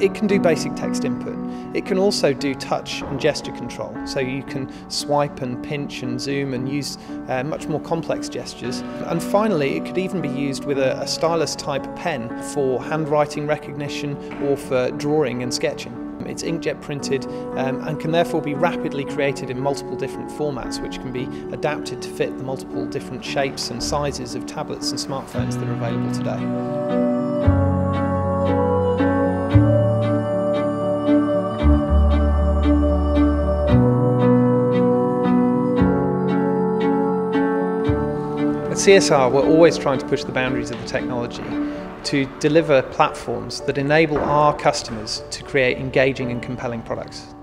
It can do basic text input. It can also do touch and gesture control, so you can swipe and pinch and zoom and use uh, much more complex gestures. And finally, it could even be used with a, a stylus type pen for handwriting recognition or for drawing and sketching. It's inkjet printed um, and can therefore be rapidly created in multiple different formats which can be adapted to fit the multiple different shapes and sizes of tablets and smartphones that are available today. CSR, we're always trying to push the boundaries of the technology to deliver platforms that enable our customers to create engaging and compelling products.